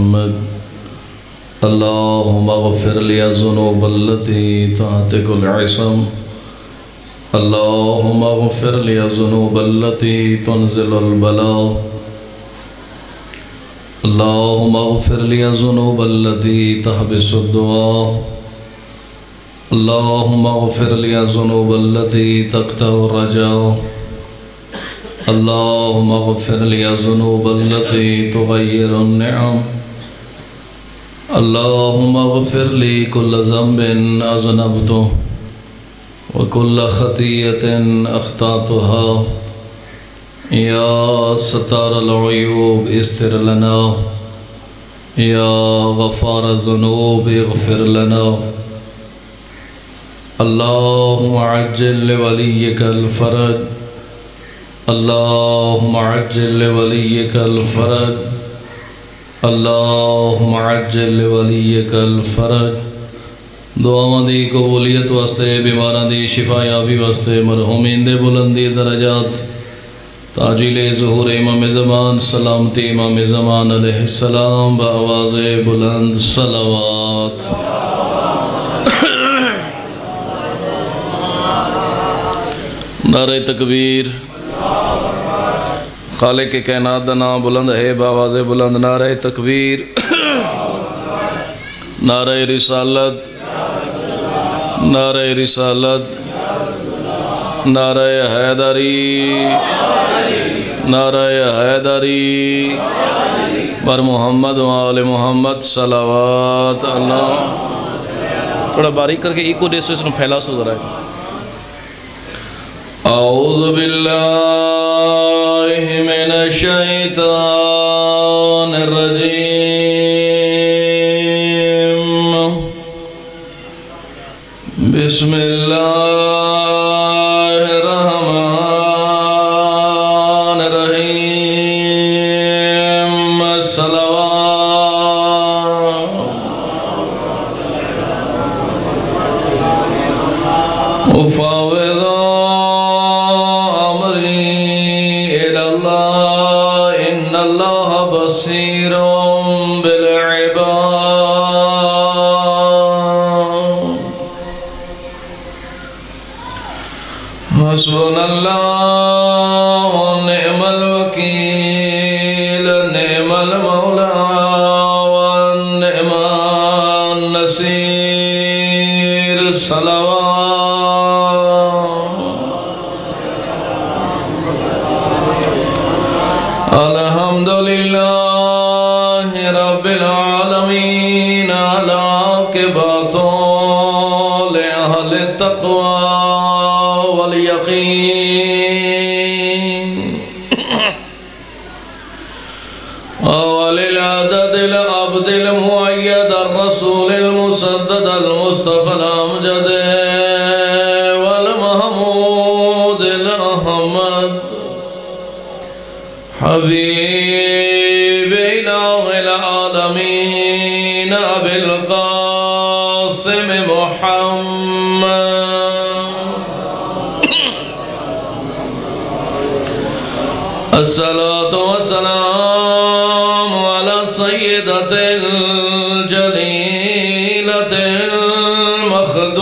محمد اللهم اغفر لي الذنوب التي تهتك العصم اللهم اغفر لي الذنوب التي تنزل البلاء اللهم اغفر لي الذنوب التي تحبس الدعاء اللهم اغفر لي الذنوب التي تقطع الرجاء اللهم اغفر لي الذنوب التي تغير النعم. اللهم اغفر لي كل ذنب أذنبته وكل خطية أخطأتها. يا ستار العيوب، استر لنا. يا غفار الذنوب، اغفر لنا. اللهم عجل لوليك الفرج. اللهم عجل لوليك الفرج. اللهم عجل لوليك الفرج. دعاواں دی قبولیت واسطے، بیماراں دی شفا یابی واسطے، مرحومین دے بلندی درجات. تاجیل ظہور امام زمان، سلامتی امام زمان علیہ السلام بآواز بلند صلوات. نعرہ تکبیر خالق کائنات دا نام بلند ہے بآواز بلند، نعرہ تکبیر، نعرہ رسالت نعرہ رسالت، نعرہ حیدری نعرہ حیدری، بر محمد و آل محمد صلوات اللہ۔ تھوڑا باریک کر کے ایکو دے سے اس نے پھیلا سو ذرا۔ ہے اعوذ باللہ۔ من الشيطان الرجيم. بسم الله الصلاة والسلام على سيدة الجليلة المخدوم.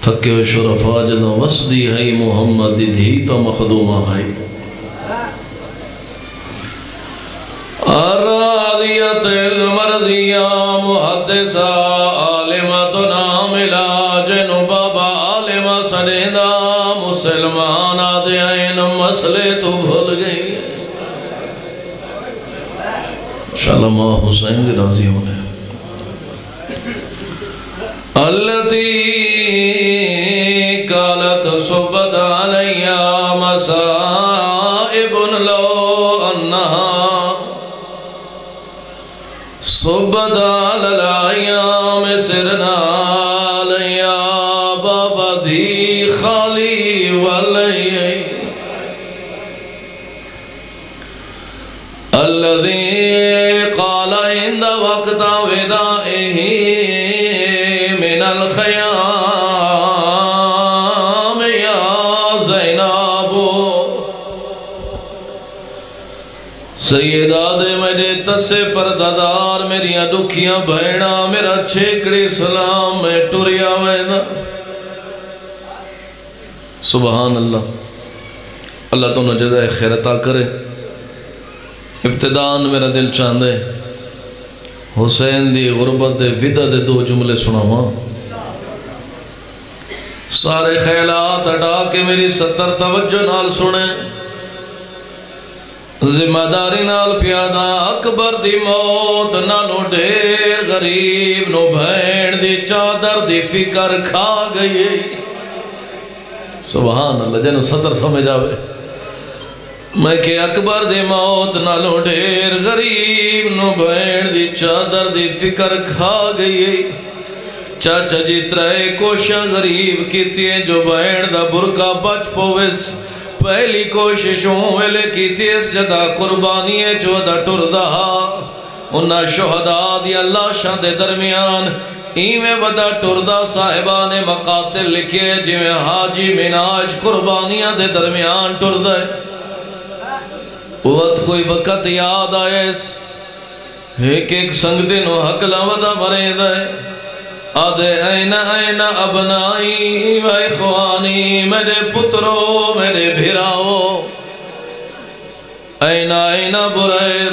تھکے و شرفا جدو وسدی ہے محمد دھی تو مخدومہ ہے. الراضیت المرضیہ، محدثہ عالمت ناملہ مسئلے تو بھول گئی انشاءاللہ ماں حسین راضی ہونے التي قالت صبت علي مصائب لو أنها صبت قال عند وقت ودائه من الخيام يا زينب سیدہ دے میرے تسے پردادار میریاں دکھیاں بہنا میرا چھیکڑی سلام میں ٹوریا وینا سبحان اللہ اللہ تو نجدہ خیرتا کرے ابتدان میرا دل چاندے حسین دی غربت دے دے دو جملے سنا ہوا سارے خیالات اٹھا کے میری ستر توجہ نال سنیں۔ ذمہ داری نال پیادا اکبر دی موت نالو ڈیر غریب نو بھین دی چادر دی فکر کھا گئی۔ سبحان اللہ جنو ستر سمجھ آوے۔ میں کہ اکبر دی موت نالو ڈیر غریب نو بھین دی چادر دی فکر کھا گئی چاچا جی ترائے کوشاں غریب کیتی ہیں جو بھین دا برکا بچ پویس۔ پہلی کوششوں ویلے کی تیس جدا قربانی ہے جو دا ٹر دہا انہا شہدہ دی اللہ شاہ دے درمیان ایمیں ودا ٹر دا صاحبان مقاتل لکھے جویں حاجی مناج قربانیاں دے درمیان ٹر دے وقت کوئی وقت یاد آئے ایک ایک سنگ دن و حق لودا مرے دے آدھے این این ابنائی و اخوانی میرے پترو میرے بھراؤ این این بریر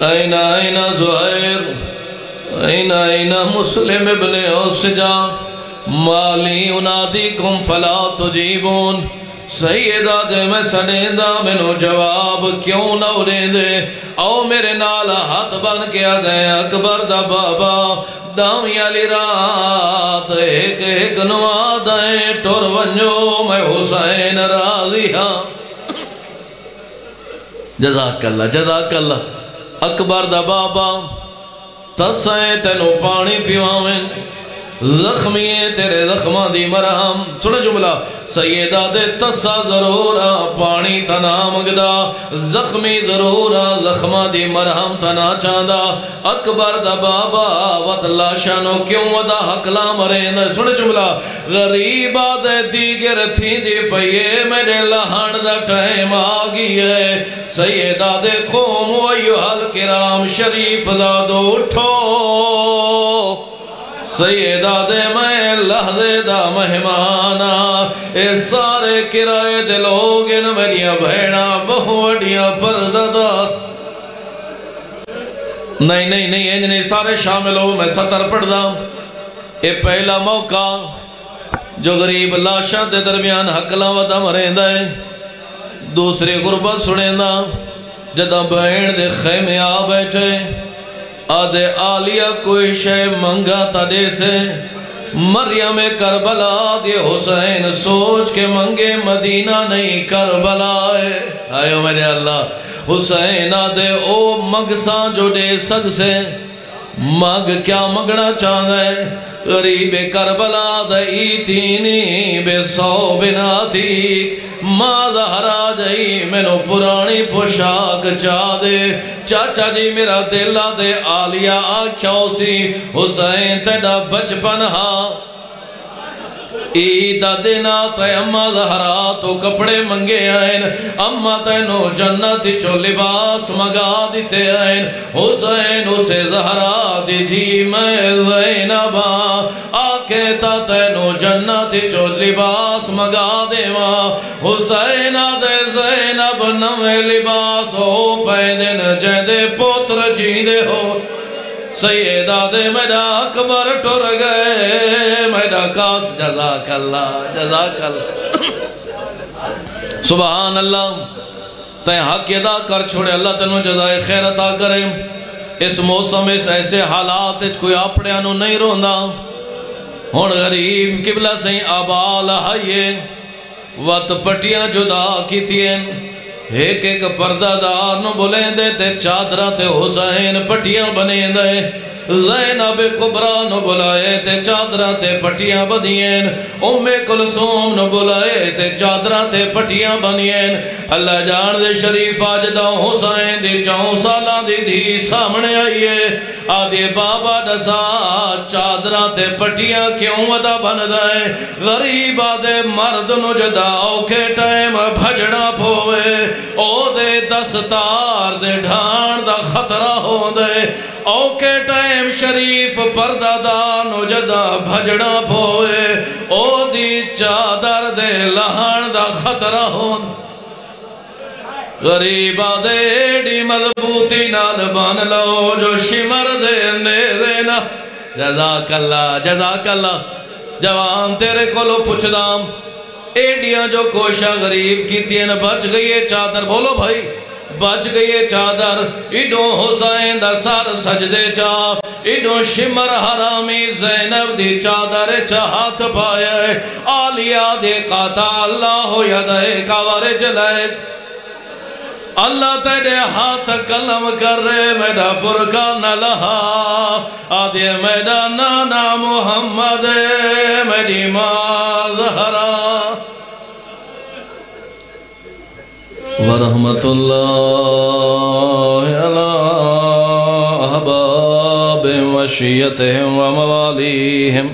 این این زہیر این این مسلم ابن اسجا مالی انادی کم فلا تجیبون سیدہ دے میں سنیدہ میں نو جواب کیوں نہ اڑیں دے او میرے نالا ہاتھ بن کیا دے اکبر دا بابا دامی علی رات، ایک ایک نوا دائیں ٹور ونجو، میں حسین راضی ہاں۔ جزاک اللہ جزاک اللہ اکبر دا بابا تسائیں تینو پانی پیواویں۔ زخمی تیرے زخمہ دی مرہم۔ سنے جملہ، سیدہ دے تسا ضرورا پانی تنا مگدا زخمی ضرورا زخمہ دی مرہم تنا چاندا اکبر دا بابا وط لاشانو کیوں ودا؟ حقلا مرین سنے جملہ غریبہ دے دیگر تھی دی پئیے میرے لہن دا ٹائم آگی ہے۔ سیدہ دے قوم ویو حل کرام شریف دا دو اٹھو سیدہ دے میں لحظے دا مہمانا اے سارے کرائے دے لوگ، ان میریاں بھیڑا بہو وڈیاں پرددا نہیں نہیں نہیں انجنی سارے شامل ہو، میں ستر پڑھ دا اے پہلا موقع، جو غریب لاشا دے درمیان حقلا ودا مرین دے دوسری غربت سنین دا جدہ بھیڑ دے خیمے آ بیٹھے۔ آدھے آلیا کوئی شے منگا تا دے سے۔ مریم کربلا دے حسین سوچ کے منگے مدینہ نہیں کربلا ہے۔ آئیو میرے اللہ، حسین آدھے او مگساں جو دے سگ سے۔ مگ کیا مگنا چاہتا ہے؟ غریب کربلا دئی تینی بے سو بنا تیک۔ ماں زہرا جائی میں پرانی پوشاک چاہ دے۔ چاچا جی میرا دلہ دے آلیا آکھیاؤ سی۔ حسین تیڑا بچپن ہاں۔ ایدہ دینا تے اممہ زہرا تو کپڑے منگے آئین۔ اممہ تے نو جنت چو لباس مگا دیتے آئین۔ حسین، اسے زہرا دی دی میں زینبا ہاں۔ آکے تا تے نو جنت چو لباس مگا دے ماں حسین دے زینب نوے لباس ہو پیدن جیدے پوتر چیدے ہو۔ سیدہ دے میرا اکبر ٹر گئے میرا کاس جزاک اللہ جزاک اللہ۔ سبحان اللہ تے حق ادا کر چھوڑے، اللہ تنو جزائے خیر عطا کرے۔ اس موسم، اس ایسے حالات اچھ کوئی اپنے انو نہیں روندہ ہون غریب قبلہ سہیں آبال آئیے وقت پٹیاں جدا کی تین ایک ایک پردہ دار نو بولیں دے تے چادرہ تے حسین پٹیاں بنے دے زینب قبرہ نو بلائے تے چادرہ تے پٹیاں بنیین ام کلسوم نو بلائے تے چادرہ تے پٹیاں بنیین اللہ جان دے شریف آج دا حسین دی چاہوں سالہ دی دی سامنے آئیے۔ آدھے بابا دسا، چادرہ تے پٹیاں کیوں ودا بن دائے غریب آدھے مرد نو جدا اوکے ٹائم بھجڑا پھوئے او دے دستار دے ڈھان دا خطرہ ہو دے اوکے ٹائم شریف پردہ دانو جدا بھجڑا پھوئے او دی چادر دے لہان دا خطرہ ہو دے غریبہ دے ڈی مضبوطی نال بان لو جو شمر دے نے دینا جزاک اللہ جزاک اللہ جوان تیرے کولو پچھ دام ایڈیاں جو کوشا غریب کی تین بچ گئی ہے چادر بولو بھائی بچ گئی ہے چادر ایڈوں حسین دا سار سجدے چا ایڈوں شمر حرامی زینب دی چادر چاہت پائے آلیا دے قاتا اللہ ہو یدائے کاور جلائے اللہ تیرے ہاتھ کلم کر رہے میرا پرکا نہ لہا۔ آدھے میرا نانا محمد میری ماں زہرا۔ ورحمت اللہ علی احباب وشیتہم وموالیہم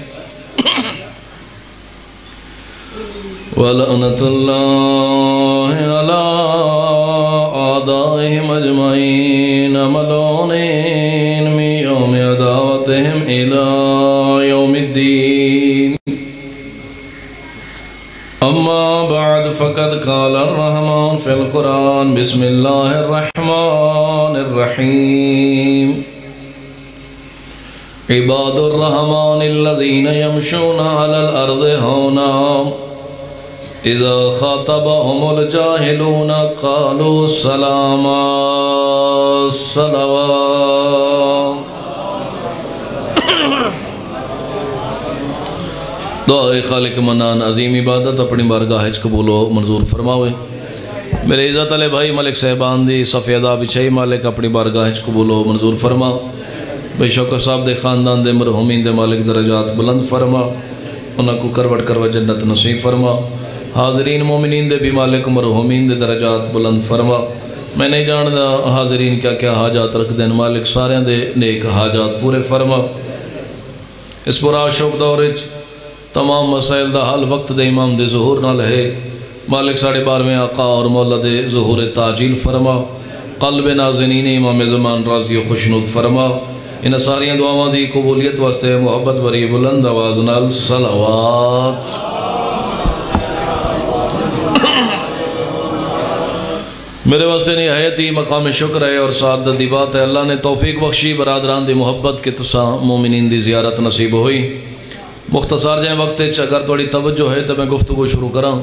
ولعنت اللہ علی آدائهم اجمعین ملونین من یوم عداوتهم الى یوم الدین اما بعد، فقد قال الرحمن في القرآن بسم الله الرحمن الرحيم. عباد الرحمن الذين يمشون على الأرض هونا إذا خاطبهم الجاهلون قالوا سلاما صلوات دعائے خالق منان، عظیم عبادت، اپنی بارگاہ اچ قبول و منظور فرماوے. میرے عزت علیہ بھائی، ملک صاحبان دی صفی ادا بچھائی مالک، اپنی بارگاہ اچ قبول و منظور فرما. بے شوکر صاحب دے خاندان دے مرحومین دے مالک درجات بلند فرما. انہاں کو کروٹ کروا جنت نصیب فرما. حاضرین مومنین دے بھی مالک مرحومین دے درجات بلند فرما۔ میں نہیں جاندا حاضرین کیا کیا حاجات رکھ دین مالک سارے دے نیک حاجات پورے فرما۔ اس پورا شوق دورج تمام مسائل دا حل وقت دے امام دے ظہور نہ لہے مالک ساڑھے بارویں آقا اور مولا دے ظہور تاجیل فرما۔ قلب نازنین امام زمان راضی و خوشنود فرما۔ ان ساریاں دعاواں دی قبولیت واسطے محبت بری بلند آواز نال صلوات۔ میرے واسطے نہایت ہی مقام شکر ہے اور سعادت دی بات ہے۔ اللہ نے توفیق بخشی، برادران دی محبت کے تسا مومنین دی زیارت نصیب ہوئی۔ مختصر جائیں وقت اگر تھوڑی توجہ ہے تو میں گفتگو شروع کراں۔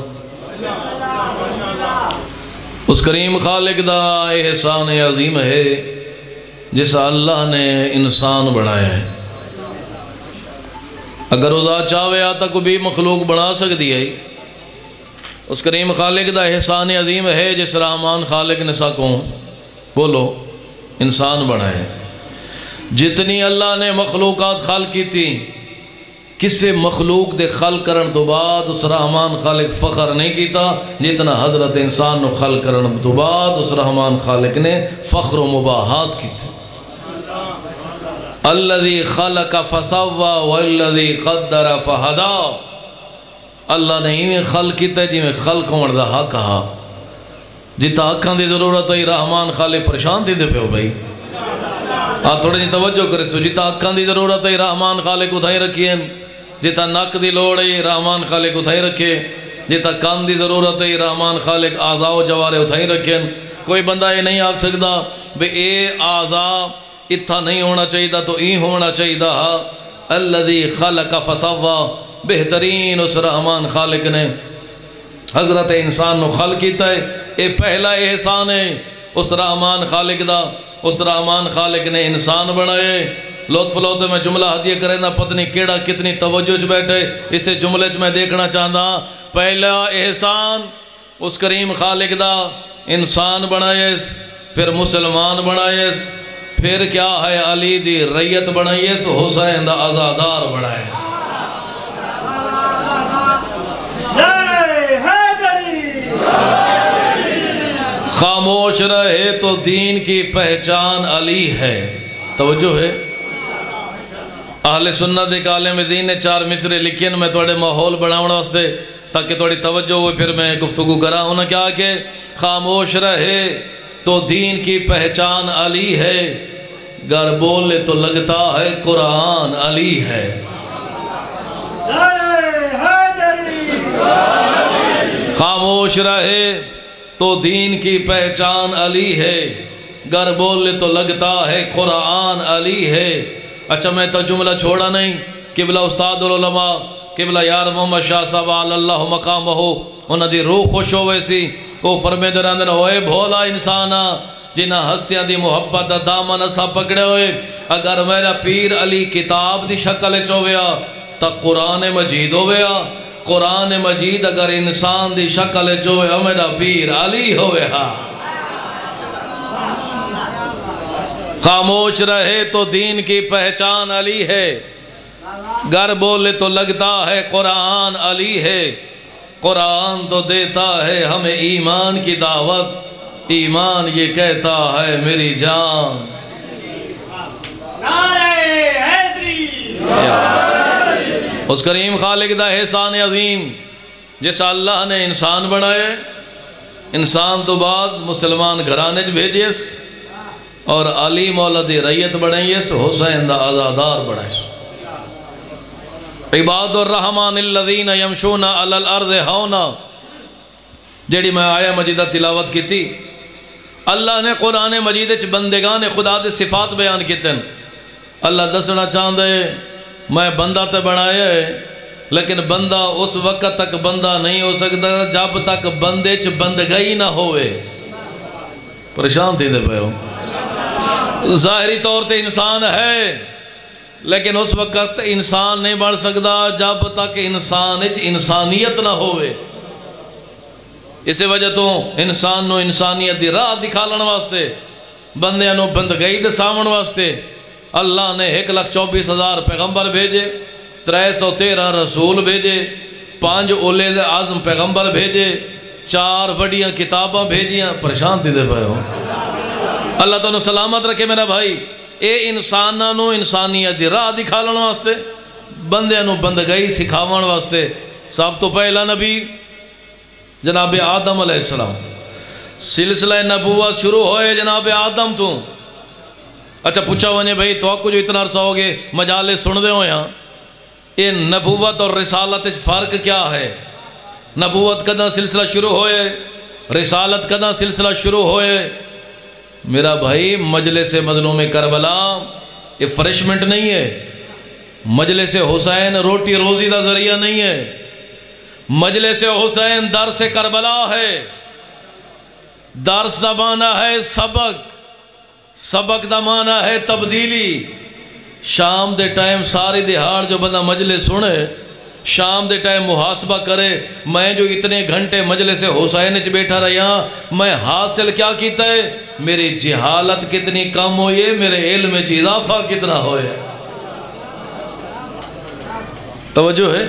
اس کریم خالق دا احسان عظیم ہے، جس اللہ نے انسان بنایا ہے۔ اگر وہ چاہے، آتا کو بھی مخلوق بنا سکتی ہے۔ اس کریم خالق دا احسان عظیم ہے جس رحمان خالق نے سکوں بولو، انسان بنایا ہے۔ جتنی اللہ نے مخلوقات خال کی تھی، کسے مخلوق دے خل کرن تو بعد اس رحمان خالق فخر نہیں کیتا، جتنا حضرت انسان نو خل کرن تو بعد اس رحمان خالق نے فخر و مباحات کی تھی۔ الذي خلق فسوا والذي قدر فهدا اللہ نے ہی میں خل کیتا ہے جی میں خلق ہون دا حق کہا جتا اکھاں دی ضرورت ہے رحمان خالق پریشان دی دے پہ بھائی۔ آپ تھوڑے جی توجہ کرے سو جتا اکھاں دی ضرورت ہے رحمان خالق اتھائی رکھی ہیں جتا نک دی لوڑ ہے رحمان خالق اتھائی رکھے۔ جتا کان دی ضرورت ہے رحمان خالق آزا و جوارے اتھائی رکھیں کوئی بندہ یہ نہیں آکھ سکتا بے اے آزا اتھا نہیں ہونا چاہیے تو ای ہونا چاہیے الذي خلق فسوا۔ بہترین اس رحمان خالق نے حضرت انسان نو خلق کیتا ہے، اے پہلا احسان ہے اس رحمان خالق دا۔ اس رحمان خالق نے انسان بنائے۔ لطف لوتے میں جملہ ہدیہ کرے نا پتنی کیڑا کتنی توجہ چ بیٹھے۔ اسے جملے چ میں دیکھنا چاہتا پہلا احسان اس کریم خالق دا۔ انسان بنائے پھر مسلمان بنائے پھر کیا ہے علی دی ریت بنائیے حسین دا ازادار بنائے خاموش رہے تو دین کی پہچان علی ہے۔ توجہ ہے۔ اہل سنت ایک عالم دین نے چار مصرے لکھے میں تھوڑے ماحول بناؤ واسطے تاکہ تھوڑی توجہ ہوئے پھر میں گفتگو کرا انہوں نے کہا کہ خاموش رہے تو دین کی پہچان علی ہے۔ گر بولے تو لگتا ہے قرآن علی ہے۔ خاموش رہے تو دین کی پہچان علی ہے۔ گر بولے تو لگتا ہے قرآن علی ہے۔ اچھا میں تو جملہ چھوڑا نہیں۔ قبلہ استاد العلماء، قبلہ یار محمد شاہ صاحب، اللہ مقام ہو۔ انہوں دی روح خوش ہوئے سی۔ وہ فرمے در اندر ہوئے بھولا انسانا جنہ ہستیاں دی محبت دا دامن اسا پکڑے ہوئے۔ اگر میرا پیر علی کتاب دی شکل چویا تا قرآن مجید ہویا۔ قرآن مجید اگر انسان دی شکل چویا میرا پیر علی ہویا خاموش رہے تو دین کی پہچان علی ہے۔ گر بولے تو لگتا ہے قرآن علی ہے۔ قرآن تو دیتا ہے ہمیں ایمان کی دعوت۔ ایمان یہ کہتا ہے میری جان۔ اس کریم خالق دا احسان عظیم جس اللہ نے انسان بنائے، انسان تو بعد مسلمان گھرانے بھیجیس اور علی مولا دی ریت بڑھائیس حسین دا آزادار بڑھائیس عباد الرحمن الذین یمشون علی الارض ہونا جیڑی میں آیا مجیدہ تلاوت کی تھی اللہ نے قرآن مجید بندگان خدا دے صفات بیان کی تن اللہ دسنا چاہتے میں بندہ تے بنایا ہے، لیکن بندہ اس وقت تک بندہ نہیں ہو سکتا جب تک بندے چ بندگئی نہ ہوئے۔ پریشان تھی دے پہ ہو۔ ظاہری طور تے انسان ہے، لیکن اس وقت انسان نہیں بڑھ سکتا جب تک انسان انسانیت نہ ہوئے۔ اسی وجہ تو انسان نو انسانیت دی راہ دکھالن واسطے، بندیاں نو بندگئی دے سامن واسطے اللہ نے ایک لاکھ چوبیس ہزار پیغمبر بھیجے، ترے سو تیرہ رسول بھیجے، پانچ اولے دے آزم پیغمبر بھیجے، چار وڈیاں کتاباں بھیجیاں۔ پریشان تھی دے ہو۔ اللہ تعالیٰ سلامت رکھے میرا بھائی۔ اے انسانہ نو انسانیت دی راہ دکھالن واسطے بندیاں نو بندگئی سکھاون واسطے۔ سب تو پہلا نبی جناب آدم علیہ السلام۔ سلسلہ نبوت شروع ہوئے جناب آدم تو۔ اچھا پوچھا ہونے بھائی تو آپ کو جو اتنا عرصہ ہوگے مجالے سن دے ہوئے ہاں یہ نبوت اور رسالت فرق کیا ہے؟ نبوت کدہ سلسلہ شروع ہوئے، رسالت کدہ سلسلہ شروع ہوئے؟ میرا بھائی، مجلس مظلوم کربلا، یہ فرشمنٹ نہیں ہے، مجلس حسین روٹی روزی دا ذریعہ نہیں ہے، مجلس حسین درس کربلا ہے، درس دا ہے سبق۔ سبق دا معنی ہے تبدیلی۔ شام دے ٹائم ساری دہاڑ جو بندہ مجلس سنے، شام دے ٹائم محاسبہ کرے، میں جو اتنے گھنٹے مجلس حسین چ بیٹھا رہا میں حاصل کیا کیتا ہے؟ میری جہالت کتنی کم ہوئی ہے، میرے علم چ اضافہ کتنا ہوئے توجہ ہے؟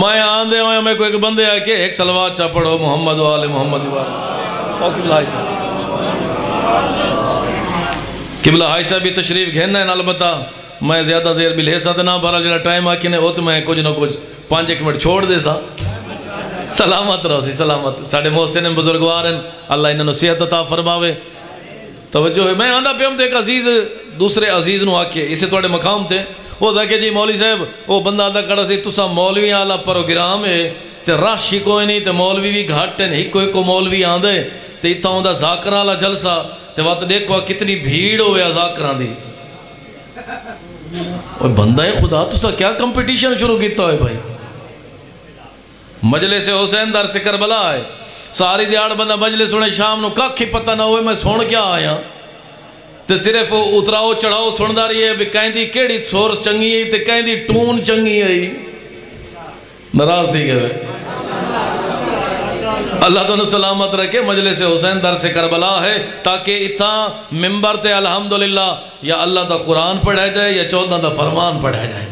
میں آندے ہوئے، میں کوئی ایک بندے آئے کہ ایک سلوات چا پڑھو، محمد والے محمد والے قبلہ حائی صاحب بھی تشریف گھننا ہے البتہ میں زیادہ زیر بھی لے ساتھ نہ بھرا جنہا ٹائم آکی نے ہو تو میں کچھ نہ کچھ پانچ ایک منٹ چھوڑ دے سا۔ سلامت رہو سی، سلامت۔ ساڑھے محسن بزرگوار ہیں، اللہ انہوں نے صحت عطا فرماوے۔ توجہ ہے، میں آندہ پہ ہم دیکھ عزیز، دوسرے عزیز نو آکے اسے توڑے مقام تھے وہ دیکھے جی مولی صاحب، وہ بندہ آدھا کڑا سی تسا مولوی آلہ پروگرام ہے، تے راشی کوئی نہیں، تے مولوی بھی گھاٹے نہیں کوئی کو مولوی آندھے تے اتھا ہوندہ ذاکرہ آلہ جلسہ تے وقت دیکھو کتنی بھیڑ ہویا ذاکرہ دی۔ اور بندہ خدا تسا کیا کمپیٹیشن شروع کیتا ہوئے بھائی۔ مجلس حسین در سے کربلا آئے ساری دیار بندہ مجلس سنے شام نو کاکھی پتہ نہ ہوئے میں سن کیا آیا۔ تے صرف اتراؤ چڑھاؤ سندہ رہی ہے بھی کہیں دی کیڑی سور چنگی ہے تے کہیں دی ٹون چنگی ہے۔ نراز دی گئے۔ اللہ تو سلامت رکھے، مجلس حسین در سے کربلا ہے، تاکہ اتھا ممبر تے الحمدللہ یا اللہ دا قرآن پڑھا جائے یا چودہ دا فرمان پڑھا جائے۔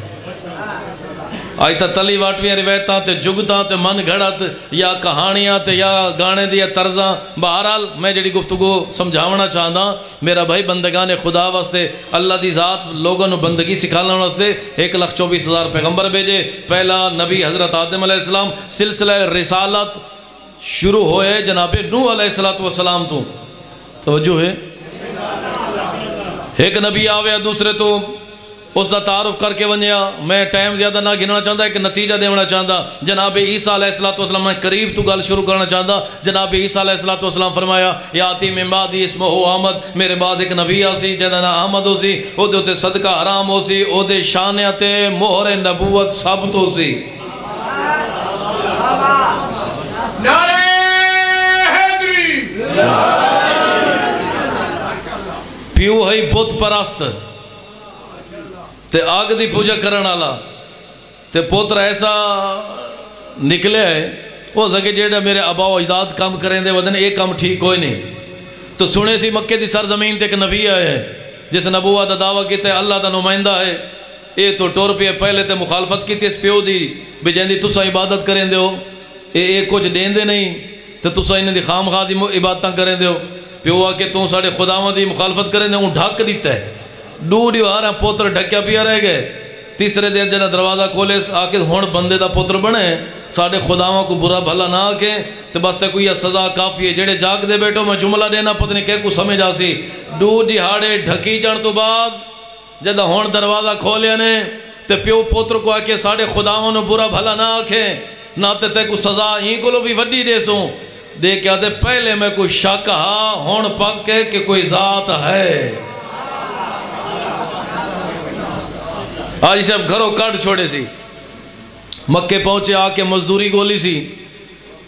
آج تا تلی واٹویاں روایتاں تے جگتاں تے من گھڑت یا کہانیاں تے یا گانے دیا طرزاں۔ بہرحال میں جڑی گفتگو سمجھاونا چاہتا میرا بھائی بندگان خدا واسطے، اللہ دی ذات لوگوں بندگی سکھانا واسطے ایک لاکھ چوبیس ہزار پیغمبر بھیجے۔ پہلا نبی حضرت آدم علیہ السلام، سلسلہ رسالت شروع ہوئے جناب نوح علیہ السلام تو۔ توجہ ہے۔ ایک نبی آوے دوسرے تو اس دا تعارف کر کے ونیا۔ میں ٹائم زیادہ نہ گھننا چاہتا ایک نتیجہ دیونا چاہتا جناب عیسیٰ علیہ السلام میں قریب تو گل شروع کرنا چاہتا جناب عیسیٰ علیہ السلام فرمایا، یا آتی من بعدی اسمہ ہو احمد، میرے بعد ایک نبی آسی جیدہ نا احمد ہو سی او دے ہوتے صدقہ حرام ہو سی او دے شانیت مہر نبوت ثابت ہو سی۔ بت پرست تے آگ دی پوجا کرن والا۔ تے پوتر ایسا نکلے ہے۔ وہ سکے جیڑا میرے ابا و اجداد کام کریں دے ودن ایک کام ٹھیک کوئی نہیں۔ تو سنے سی مکے دی سرزمین تے ایک نبی آئے ہے۔ جس نبوہ دا دعویٰ کیتے ہیں اللہ دا نمائندہ ہے۔ اے تو ٹور پہ پہلے تے مخالفت کی اس پیو دی۔ بھی جہن دی تسا عبادت کریں دے ہو۔ اے اے کچھ دین دے نہیں۔ تے تسا انہیں دی خام خواہ دی عبادتاں کریں دے ہو۔ پیو آ کے تو ساڑے خداوں دی مخالفت کریں دے ہوں ڈھک دیتا ہے۔ ڈو ڈیو آ رہا پوتر ڈھکیا پیا رہ گئے۔ تیسرے دیر جنہ دروازہ کھولے آ کے ہون بندے دا پوتر بنے۔ ساڑے خداواں کو برا بھلا نہ آکے۔ تے بس تے کوئی سزا کافی ہے۔ جڑے جاگ دے بیٹھو، میں جملہ دینا، پتہ نہیں کہ کو سمجھ آسی ڈو دہاڑے ڈھکی جان تو بعد جدہ ہون دروازہ کھولے نے، تے پیو پوتر کو آکے ساڑے خداواں نو برا بھلا نہ آکے نہ تے تے کو سزا ہی کو لو بھی وڈی دے سوں۔ دے کیا دے پہلے میں کوئی شک ہاں ہون پک کے کہ کوئی ذات ہے۔ آج سب گھروں کٹ چھوڑے سی۔ مکے پہنچے، آ کے مزدوری گولی سی۔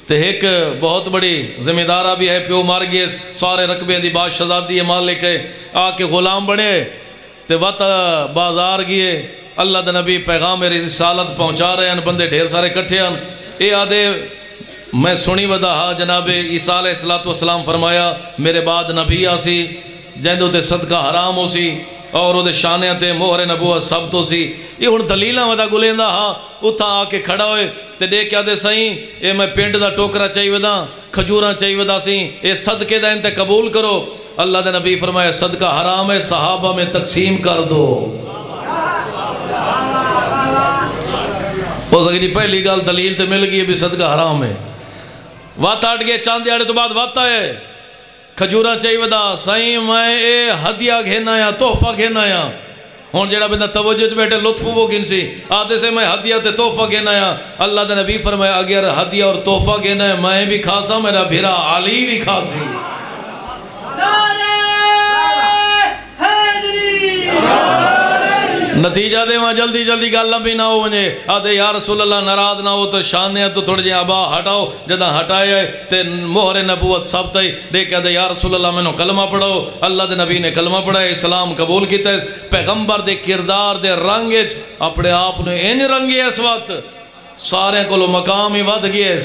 تے ایک بہت بڑی ذمہ دارہ بھی ہے، پیو مار گئے سارے رقبے دی بات شہزادی ہے مالک ہے آ کے غلام بنے۔ تے وقت بازار گئے۔ اللہ دے نبی پیغام رسالت پہنچا رہے ہیں، بندے ڈھیر سارے کٹھے ہیں۔ اے آدھے میں سنی ودا ہا جناب عیسیٰ علیہ السلام فرمایا، میرے بعد نبی آسی جہندو تے صدقہ حرام ہو سی، اور وہ شانے تے مہر نبوت سب تو سی، یہ ہن دلیلاں ودا گلیندا ہا اتھا آ کے کھڑا ہوئے، تے دیکھ کیا دے سائیں، اے میں پینڈ دا ٹوکرا چاہی ودا، کھجوراں چاہی ودا سی، اے صدقے دا انتے قبول کرو۔ اللہ دے نبی فرمایا، صدقہ حرام ہے، صحابہ میں تقسیم کر دو۔ ہو سکے جی، پہلی گال دلیل تے مل گئی بھی صدقہ حرام ہے۔ وات آٹ گئے چاند دیاڑے تو بعد وات آئے کھجورا چاہی ودا سائیں میں اے ہدیہ گھینا یا تحفہ گھینا یا ہون جڑا بندہ توجہ چ بیٹھے لطف وہ گن سی آدھے سے میں ہدیہ تے تحفہ گھینا یا اللہ دے نبی فرمایا اگر ہدیہ اور تحفہ گھینا ہے میں بھی کھاسا میرا بھیرا علی بھی کھاسی نعرہ حیدری نتیجہ دے وہاں، جلدی جلدی گل لمبی نہ ہو ونجے آدھے یا رسول اللہ ناراض نہ ہو تو شانے تو تھوڑے جے جی ابا ہٹاؤ۔ جدہ ہٹائے تے مہر نبوت سب تے دیکھ آدھے یا رسول اللہ میں نو کلمہ پڑھو اللہ دے نبی نے کلمہ پڑھا اسلام قبول کیتا ہے۔ پیغمبر دے کردار دے رنگ اپنے آپ نے ان رنگی اس وقت۔ سارے کو مقام ہی ود گئے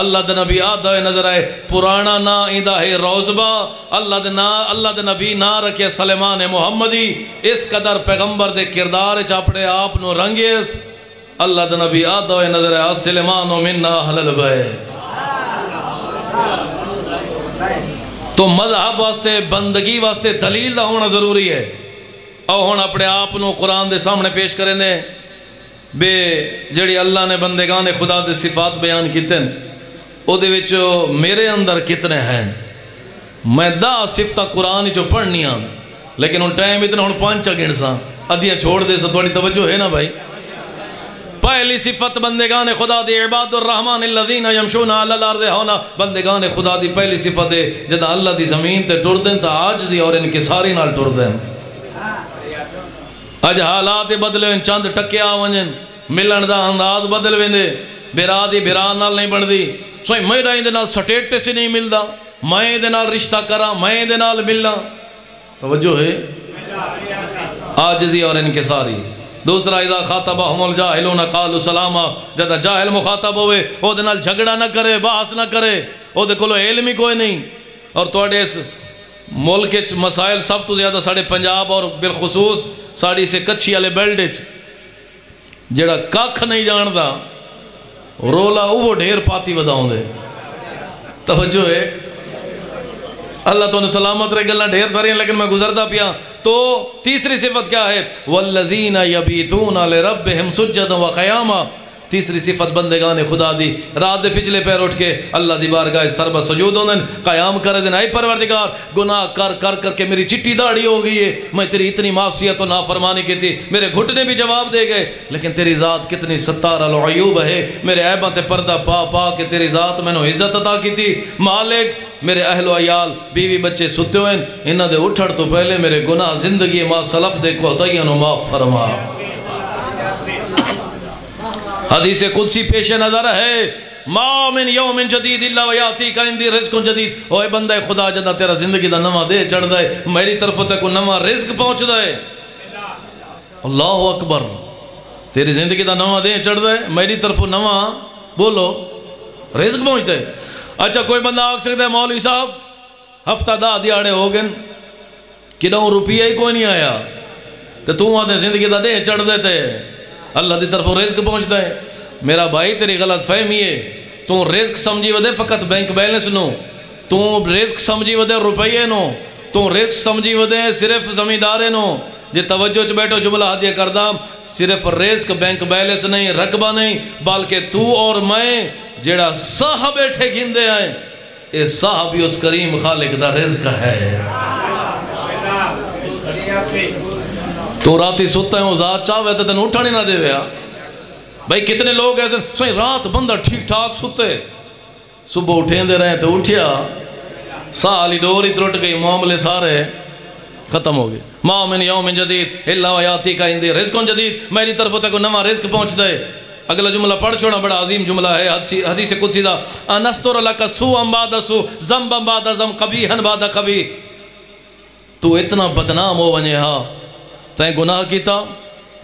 اللہ دے نبی آدھا نظر آئے، پرانا نا ایدہ ہے روزبہ، اللہ دے نا، اللہ دے نبی نا رکھے سلیمان محمدی، اس قدر پیغمبر دے کردار چاپڑے آپ نو رنگیس اللہ دے نبی آدھا نظر آئے سلیمان مننا حلل بیت تو مذہب واسطے، بندگی واسطے دلیل دا ہونا ضروری ہے۔ او ہون اپنے آپ نو قرآن دے سامنے پیش کریں دے۔ بے، جڑی اللہ نے بندگان خدا دے صفات بیان کیتے ہیں او دے وچ میرے اندر کتنے ہیں میں دا صفتہ قرآن جو پڑھنی ہاں لیکن ان ٹائم اتنا ہن پانچ گن سا ادیاں چھوڑ دے سا تھوڑی توجہ ہے نا بھائی پہلی صفت بندگان خدا دی عباد الرحمن الذین یمشون علی الارض ہونا بندگان خدا دی پہلی صفت ہے جدا اللہ دی زمین تے ٹر دیں تا عاجزی اور انکساری نال ٹر دیں اج حالات بدلے ان چند ٹکے آ ونجن ملن دا انداز بدل ویندے بیرا دی بیرا نال نہیں بندی سوئی میرا دے نال سٹیٹس ہی نہیں ملدا میں دے رشتہ کرا میں دے ملنا توجہ ہے عاجزی اور انکساری دوسرا اذا خاطبہم الجاہلون قالوا سلاما جدا جاہل مخاطب ہوئے او دے نال جھگڑا نہ کرے بحث نہ کرے او دے کولو علم ہی کوئی نہیں اور تواڈے اس ملک وچ مسائل سب تو زیادہ ساڑے پنجاب اور بالخصوص ساڑی سے کچھی والے بیلٹ وچ جڑا کھ نہیں جاندا رولا وہ ڈھیر پاتی وداؤں دے۔ توجہ ہے۔ اللہ تو سلامت رہے گلنا ڈھیر ساری ہیں لیکن میں گزرتا پیا۔ تو تیسری صفت کیا ہے؟ وَالَّذِينَ يَبِيتُونَ لِرَبِّهِمْ سُجَّدًا وَقَيَامًا۔ تیسری صفت بندگان خدا دی، رات دے پچھلے پیر اٹھ کے اللہ دی بارگاہ سربہ سجود ہوندن قیام کر دین، اے پروردگار، گناہ کر کر کر کے میری چٹی داڑی ہو گئی ہے، میں تیری اتنی معصیت و نافرمانی کی تھی، میرے گھٹنے بھی جواب دے گئے، لیکن تیری ذات کتنی ستار العیوب ہے، میرے عیبہ تے پردہ پا پا کے تیری ذات میں نے عزت عطا کی تھی۔ مالک، میرے اہل و عیال، بیوی بچے ستے ہوئے انہاں دے اٹھڑ تو پہلے میرے گناہ زندگی ما سلف دے کو تیانو معاف فرما۔ حدیث قدسی پیش نظر ہے۔ ما من یوم جدید اللہ ویاتی کا اندی رزق جدید۔ اوے بندہ خدا جدا تیرا زندگی دا نما دے چڑھ دے میری طرف تک نما رزق پہنچ دے اللہ اکبر۔ تیری زندگی دا نما دے چڑھ دے میری طرف نما بولو۔ رزق پہنچ دے اچھا کوئی بندہ آگ سکتا ہے، مولوی صاحب، ہفتہ دا دیاڑے ہو گن کنوں روپیہ ہی کوئی نہیں آیا۔ تو تو آدھے زندگی دا دے چڑھ دے تے۔ اللہ دی طرف رزق پہنچتا ہے۔ میرا بھائی، تیری غلط فہمی ہے۔ تو رزق سمجھی ودے فقط بینک بیلنس نو۔ تو رزق سمجھی ودے روپیے نو۔ تو رزق سمجھی ودے صرف زمیندارے نو۔ جے توجہ چ بیٹھو، جملہ ہدیہ کردہ۔ صرف رزق بینک بیلنس نہیں، رقبہ نہیں، بلکہ تو اور میں جیڑا ساہ بیٹھے گھندے آئیں اے ساہ بھی اس کریم خالق دا رزق ہے۔ تو راتی سوتا ہے وہ ذات چاہوے تو تین اٹھا نہیں نہ دے دیا۔ بھائی کتنے لوگ ایسے سوئی رات بندہ ٹھیک ٹھاک سوتے صبح اٹھیں دے رہے ہیں تو اٹھیا۔ سالی ڈوری ترٹ گئی، معاملے سارے ختم ہو گئے۔ ما من یوم جدید اللہ ویاتی کا اندی رزق جدید۔ میری طرف تک نما رزق پہنچ دے اگلا جملہ پڑھ چھوڑا، بڑا عظیم جملہ ہے حدیث قدسی دا۔ انستر لکا سو ام بعد سو زم بم بعد زم قبیحن بعد قبی تو اتنا بدنام ہو ونجے ہاں تین گناہ کیتا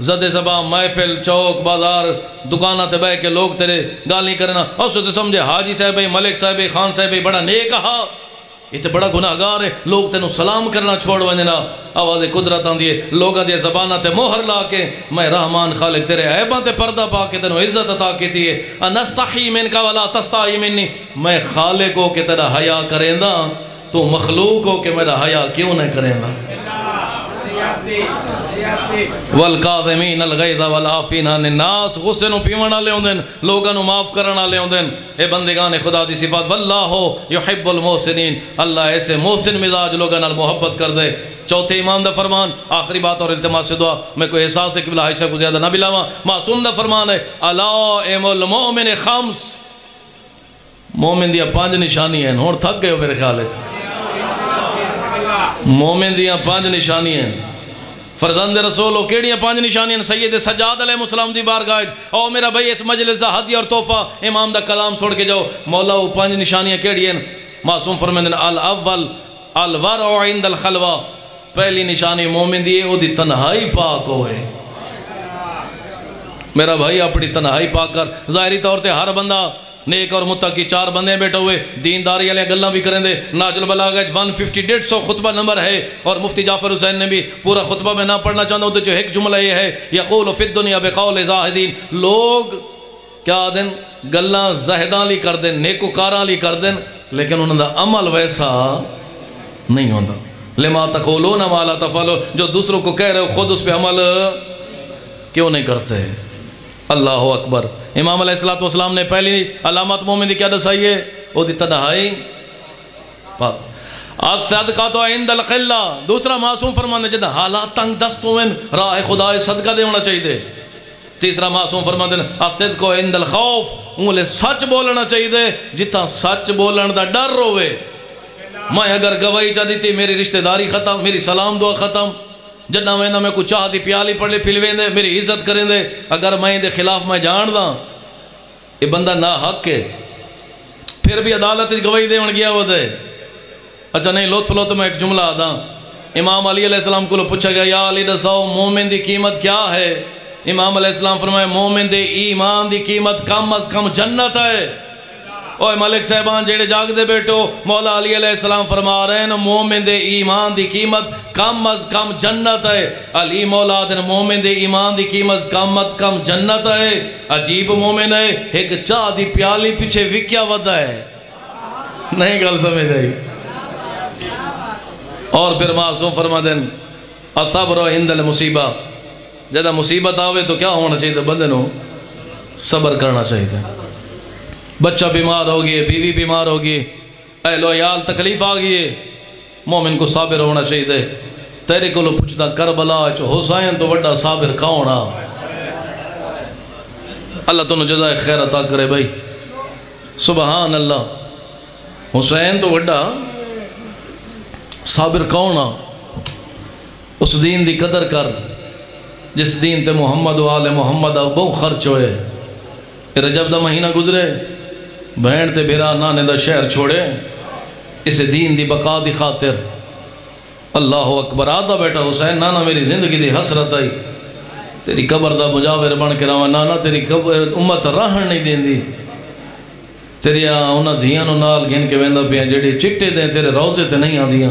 زد زبان محفل، چوک، بازار دکانہ تے بے کے لوگ تیرے گال نہیں کرنا۔ اس تے سمجھے، حاجی صاحب ملک صاحب خان صاحب بڑا نیک ہا یہ تے بڑا گناہ گار ہے۔ لوگ تینوں سلام کرنا چھوڑ ونجنا آواز قدرت آن دیئے لوگاں دیئے زبانہ تے مہر لا کے میں رحمان خالق تیرے عیبان تے پردہ پا کے تینوں عزت عطا کی دیئے انستحی من کا ولا تستحی منی۔ میں خالق ہو کے تیرا حیاء کریں دا تو مخلوق ہو کہ میرا حیاء کیوں نہ کریں دا والقاذمین الغیظ والعافین عن الناس، غصے نو پیونا لے ہوندن لوگاں نو معاف کرنا لے ہوندن اے بندگان خدا دی صفات، واللہ یحب المحسنین۔ اللہ ایسے محسن مزاج لوگاں نال محبت کر دے۔ چوتھے امام دا فرمان، آخری بات اور التماس سے دعا، میں کوئی احساس ہے کہ بلا عائشہ کو زیادہ نہ بلاواں۔ معصوم دا فرمان ہے، علائم المؤمن خمس۔ مومن دیا پانچ نشانی ہیں، ہون تھک گئے ہو میرے خیال ہے مومن دیا پانچ نشانی ہیں۔ فرزند رسول رسولو کیڑیاں پانچ نشانیاں سید سجاد علیہ السلام دی بارگاہ او میرا بھائی، اس مجلس دا ہدیہ اور تحفہ، امام دا کلام چھوڑ کے جاؤ۔ مولا وہ پانچ نشانیاں کیڑیاں معصوم فرمیندن الاول، الورع عند الخلوہ پہلی نشانی مومن دی او دی تنہائی پاک ہوئے۔ میرا بھائی، اپنی تنہائی پاک کر۔ ظاہری طور تے ہر بندہ نیک اور متقی چار بندے بیٹھے ہوئے، دینداری علیہ گلہ بھی کریں دے۔ ناجل بلاغت 150 ڈیڑھ سو خطبہ نمبر ہے۔ اور مفتی جعفر حسین نے بھی پورا خطبہ میں نہ پڑھنا چاہتا ہوں، تو جو ایک جملہ یہ ہے، یقول فی الدنیا بقول زاہدین۔ لوگ کیا دن؟ گلہ زہدان لی کر دیں نیکوکاراں لی کر دیں لیکن انہوں نے عمل ویسا نہیں ہوتا لما تقولون ما لا تفعلون، جو دوسروں کو کہہ رہے ہو، خود اس پہ عمل کیوں نہیں کرتے؟ اللہ اکبر۔ امام علیہ السلام نے پہلی علامت مومن دی کیا دسائی ہے؟ وہ دی تنہائی۔ پاک۔ صدقہ تو عند القلہ۔ دوسرا معصوم فرمانے جدہ حالات تنگ دست ہوئے راہ خدا صدقہ دے ہونا چاہیے دے تیسرا معصوم فرمانے صدقہ عند الخوف انگلے سچ بولنا چاہیے دے جتا سچ بولن دا ڈر روے میں اگر گواہی چاہ دیتی، میری رشتہ داری ختم، میری سلام دعا ختم۔ جنا میں میں کو چاہ دی پیالی پڑھ لے پھلویں دے میری عزت کریں دے اگر میں دے خلاف میں جان دا یہ بندہ نا حق ہے۔ پھر بھی عدالت گواہی دے گیا وہ دے۔ اچھا نہیں، لطف لو تو میں ایک جملہ آدھا۔ امام علی علیہ السلام کو پوچھا گیا، یا علی دساؤ، مومن دی قیمت کیا ہے؟ امام علیہ السلام فرمائے مومن دے ایمان دی قیمت کم از کم جنت ہے۔ اوے ملک صاحبان، جیڑے جاگ دے بیٹو مولا علی علیہ السلام فرما رہے ہیں مومن دے ایمان دی قیمت کم از کم جنت ہے۔ علی مولا دے مومن دے ایمان دی قیمت کم از کم جنت ہے۔ عجیب مومن ہے، ایک چاہ دی پیالی پیچھے وکیا ودا ہے۔ نہیں گل سمجھ آئی۔ اور پھر معصوم فرما دین اصبر و ہند المصیبہ۔ جدہ مصیبت آوے تو کیا ہونا چاہیے بندے نو؟ صبر کرنا چاہیے۔ بچہ بیمار ہو گئے بیوی بیمار ہو گئی، اہل و عیال تکلیف آ گئی مومن کو صابر ہونا چاہیے۔ تیرے کو لو پوچھتا کربلا چو حسین تو وڈا صابر کھاؤنا اللہ تو جزائے خیر عطا کرے بھائی۔ سبحان اللہ۔ حسین تو وڈا صابر کھاؤنا اس دین دی قدر کر، جس دین تے محمد و آل محمد بہت خرچ ہوئے۔ رجب دا مہینہ گزرے۔ بہن تے بھیرا نانے دا شہر چھوڑے، اسے دین دی بقا دی خاطر۔ اللہ اکبر، آدھا بیٹا حسین، نانا میری زندگی دی حسرت آئی۔ تیری قبر دا مجاور بن کے رہا نانا تیری قبر، امت راہن نہیں دین دی تیری انہاں دھیاں نو نال گھن کے ویندہ پیاں جیڑی چٹے دیں تیرے روزے تے نہیں آدیاں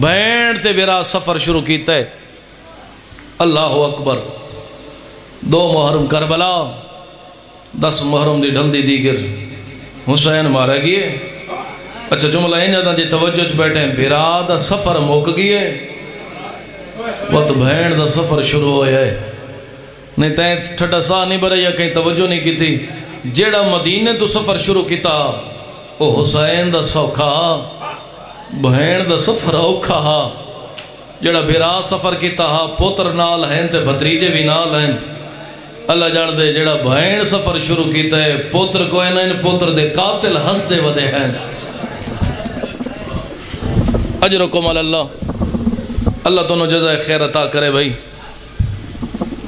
بہن تے میرا سفر شروع کیتا ہے۔ اللہ اکبر، دو محرم کربلا۔ دس محرم دی ڈھل دی دیگر حسین مارا گئے اچھا جملہ این جاتا جی توجہ چ بیٹھے ہیں بھیرا دا سفر موک گئے وقت بہن دا سفر شروع ہویا ہے نہیں تین ٹھٹا سا نہیں برے یا کہیں توجہ نہیں کی تھی جیڑا مدینے تو سفر شروع کیتا او حسین دا سوکھا بہن دا سفر اوکھا جڑا بیرا سفر کیتا ہا پوتر نال ہیں اللہ جان دے جڑا بہن سفر شروع کیتا ہے، پوتر کوئی نہ پوتر دے قاتل ہس دے ودے ہیں۔ اجرکم اللہ۔ اللہ تو جزائے خیر عطا کرے بھائی۔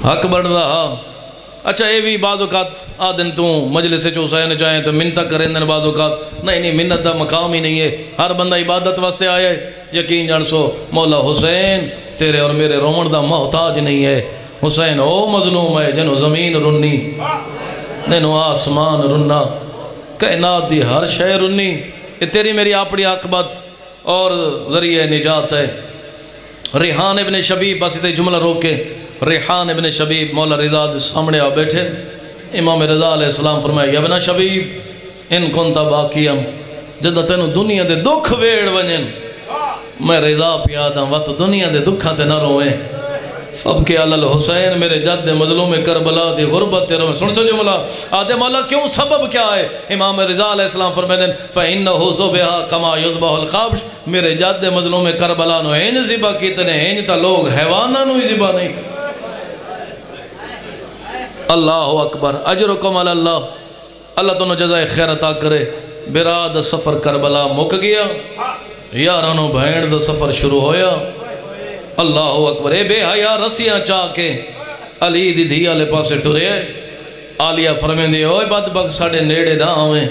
حق بڑھدا ہا اچھا اے بھی بعض اوقات آدن تو مجلس سے حسین چاہیں تو منت کریں دن بعض اوقات۔ نہیں نہیں، منت دا مقام ہی نہیں ہے۔ ہر بندہ عبادت واسطے آئے یقین جان سو، مولا حسین، تیرے اور میرے رومن دا محتاج نہیں ہے۔ حسین، او مظلوم ہے، جنو زمین رنی نینو آسمان رننا، کائنات دی ہر شے رنی۔ یہ تیری میری اپنی عقبت اور ذریعہ نجات ہے۔ ریحان ابن شبیب، بس اتنے جملہ روک کے ریحان ابن شبیب، مولا رضا دے سامنے آ بیٹھے۔ امام رضا علیہ السلام فرمایا، یا ابن شبیب، ان کنتا باقیم جدہ تینو دنیا دے دکھ ویڑ ونجن۔ میں رضا پیادا وقت دنیا دے دکھاں تے نہ روئیں۔ فب کے اللہ حسین میرے جد مظلوم کربلا دی غربت تیرے میں، سن سو جملہ۔ آدھے مولا، کیوں سبب کیا ہے؟ امام رضا علیہ السلام فرمائے دیں فَإِنَّهُ زُبِهَا كَمَا يُذْبَهُ الْخَابْشِ میرے جد مظلوم کربلا نو اینج زبا کیتنے اینج تا لوگ حیوانہ نو زبا نہیں۔ کر اللہ اکبر، اجرکم اللہ۔ اللہ تو جزائے خیر عطا کرے۔ براد سفر کربلا مک گیا۔ یارانو بھین دا سفر شروع ہویا۔ اللہ اکبر، اے بے حیا، رسیاں چاہ کے علی دی دھی آلے پاسے ٹرے آلیہ فرمین دی اوہ بد بگ ساڑے نیڑے نہ آویں۔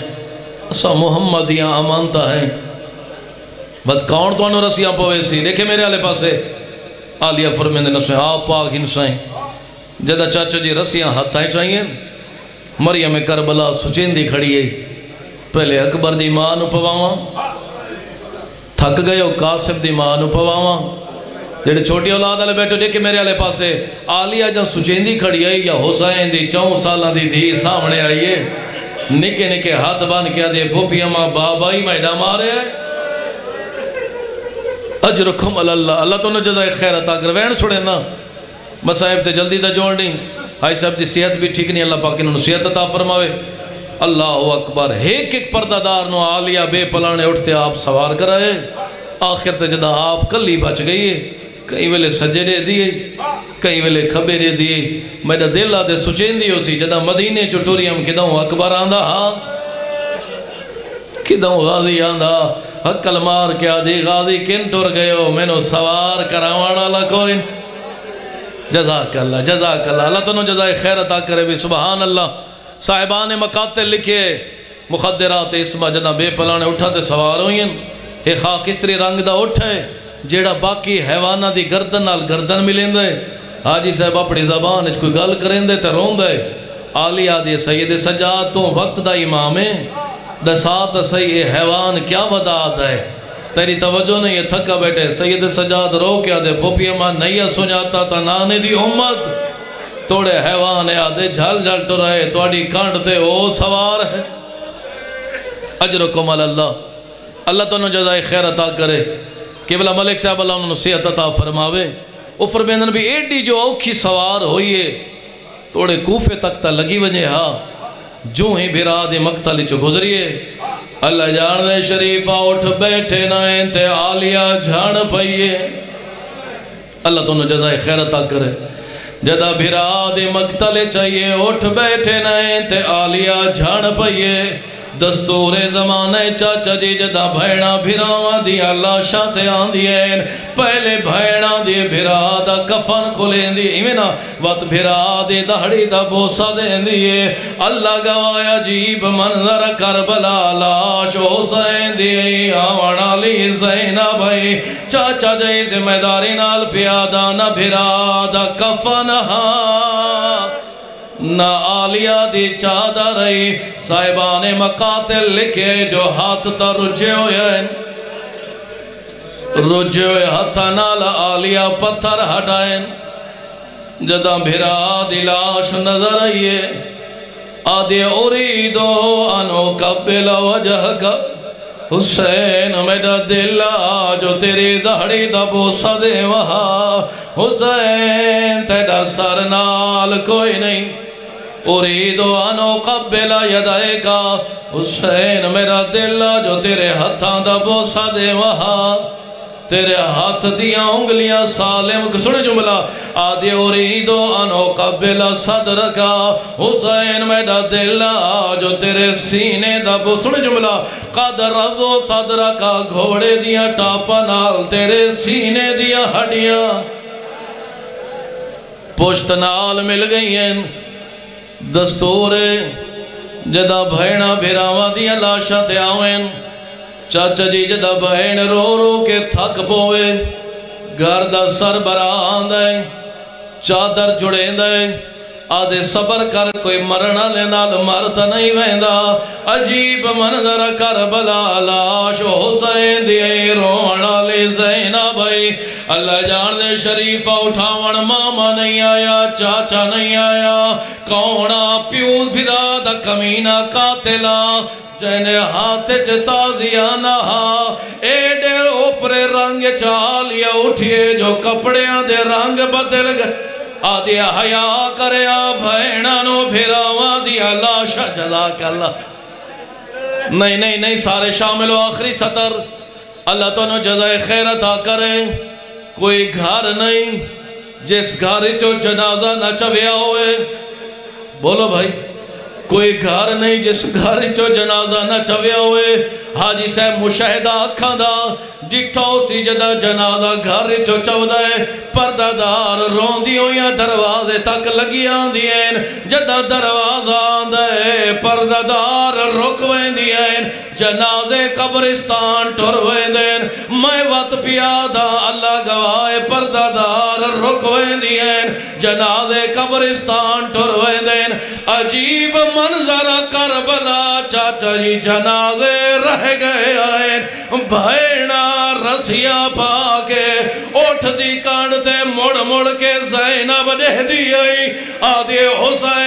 اسا محمدیاں امانتا ہیں۔ بد کون تو انہوں رسیاں پوے سی؟ دیکھے میرے آلے پاسے۔ آلیہ فرمین دی نسویں آپ پاک انسائیں جدہ چاچا جی رسیاں ہتھائیں چاہیے، مریم کربلا سچین دی کھڑی ہے۔ پہلے اکبر دی ماں نو پواواں، تھک گئے ہو قاسم دی ماں نو پواواں۔ جڑے چھوٹی اولاد والے بیٹھے دیکھے میرے والے پاسے آلیہ جہاں سچیندی کھڑی آئی یا حسین دی، چون سالہ دی دھی سامنے آئیے نکے نکے ہاتھ بان کیا دے پھوپی اما بابائی میڈا مارے اجرکم اللہ اللہ تو نے جزائے خیر عطا کر وین سڑے نا مسائب تے جلدی تا جوڑ نہیں۔ ہائی صاحب دی صحت بھی ٹھیک نہیں، اللہ پاک انہوں نے صحت عطا فرماوے۔ اللہ اکبر، ایک ایک پردہ دار نو آلیہ بے پلانے اٹھتے آپ سوار کرائے۔ آخر تے جدہ آپ کلی بچ گئی ہے۔ کئی ویلے سجے دیئے، کئی ویلے کھبے دیئے۔ میرا دل آدھے سچین دیو سی جدہ مدینے چٹوریم کدھوں اکبر آندھا ہاں کدھوں غازی آندھا حقل مار کیا دی غازی کن ٹور گئے ہو، میں نو سوار کراوانا لکوئے جزاک اللہ جزاک اللہ۔ اللہ تنو جزائے خیر عطا کرے بھی، سبحان اللہ۔ صاحبان مقاتل لکھے، مخدرات اسمہ جدہ بے پلانے اٹھا تے سوار ہوئیں۔ اے خاک استری رنگ دا اٹھے۔ جیڑا باقی حیوانہ دی گردن نال گردن ملیں دے حاجی صاحب اپنی زبان اچھ کوئی گل کریں دے تے رون دے آلیہ دے سید سجاد تو وقت دا امام ہے۔ دسات سی حیوان کیا وداد ہے۔ تیری توجہ نہیں یہ تھکا بیٹھے۔ سید سجاد رو کیا دے پھوپی اما نہیں سنجاتا تا نانے دی امت۔ توڑے حیوان ہے، آدھے جھل جھل ٹو رہے توڑی کانڈ تے او سوار ہے۔ اجرکم اللہ۔ اللہ تو انہوں جزائے خیر عطا کرے۔ کہ بلا ملک صاحب اللہ انہوں نے صحت عطا فرماوے۔ او فرمیندن بھی ایڈی جو اوکھی سوار ہوئیے توڑے کوفے تک تا لگی وجہ ہاں جو ہی بھیرا دے مقتلی چو گزریے اللہ جان دے شریفہ اٹھ بیٹھے نہ انتے آلیا جھان پئیے اللہ تو انہوں جزائے خیر عطا کرے۔ جدا بھیرا دے مقتل چاہیے اٹھ بیٹھے نہ انتے آلیا جھان پئیے دستور زمانے چاچا جی جدا بھیڑا بھیراواں دیا لاشاں تے آندھئے پہلے بھیڑا دی بھیرا دا کفن کھلیں دی ایمینا وقت بھیرا دی دہڑی دا بوسا دیں دیئے اللہ گوایا جیب منظر کربلا لاش حسین دی آوان علی زینہ بھائی چاچا جی ذمہ داری نال پیادا نہ بھیرا دا کفن ہاں نہ آلیا دی چادر رہی صاحبان مقاتل لکھے جو ہاتھ تا رجے ہوئے ہیں۔ رجے ہوئے ہاتھا نال آلیا پتھر ہٹائیں جدا بھرا دی لاش نظر آئیے آدھے اوریدو انو قبل وجہ کا۔ حسین میرا دل جو تیری دہڑی دا بوسا دے وہاں۔ حسین تیرا سر نال کوئی نہیں۔ اریدو انو قبل یدائے حسین میرا دل جو تیرے ہتھاں دا بوسا دے وہاں، تیرے ہاتھ دیا انگلیاں سالم۔ سنے جملہ، آدھے اریدو انو قبل صدر کا حسین، میرا دل جو تیرے سینے دا بو سنے جملہ، قدر رضو صدر کا گھوڑے دیا ٹاپا نال، تیرے سینے دیا ہڈیاں۔ پشت نال مل گئی ہیں دستور جدا بھینا بھیراوا دیا لاشا تے آوین چاچا جی جدا بھین رو رو کے تھک پوے گھر دا سر بران دے چادر جڑیں دے آدھے صبر کر کوئی مرنا لینال مرتا نہیں ویندہ عجیب منظر کربلا لاش حسین دیئے رونا لے زینہ بھائی اللہ جان دے شریفہ اٹھاون ماما نہیں آیا چاچا نہیں آیا کونا پیو بھرا دا کمینہ قاتلہ جنہیں ہاتھ چتازیانا ہا ایڈے اوپرے رنگ چالیا اٹھئے جو کپڑیاں دے رنگ بدل گئے آدیا حیا کریا بھینانو بھیراوا دیا لاشا جزاک اللہ نہیں نہیں نہیں سارے شامل و آخری سطر اللہ تو نو جزائے خیر عطا کرے کوئی گھر نہیں جس گھر چو جنازہ نہ چویا ہوئے۔ بولو بھائی، کوئی گھر نہیں جس گھر چو جنازہ نہ چویا ہوئے۔ حاجی صاحب مشاہدہ اکھاں دا ڈکھا سی جدہ جنازہ گھر چو چو دائے پردہ دار رون دیوں یا دروازے تک لگی آن دیئن جدہ دروازہ آن دائے پردہ دار رکویں دیئن جنازے قبرستان ٹرویں دین میں وقت پیادا اللہ گوائے پردہ دار رکویں دیئن جنازے قبرستان ٹرویں دین عجیب منظر کربلا چاچا جی جنازے رہ گئے آئین۔ بھائینا رسیاں پاکے اٹھ دی کانڈتے مڑ مڑ کے زینب دہ دی آئی۔ آدھے حسین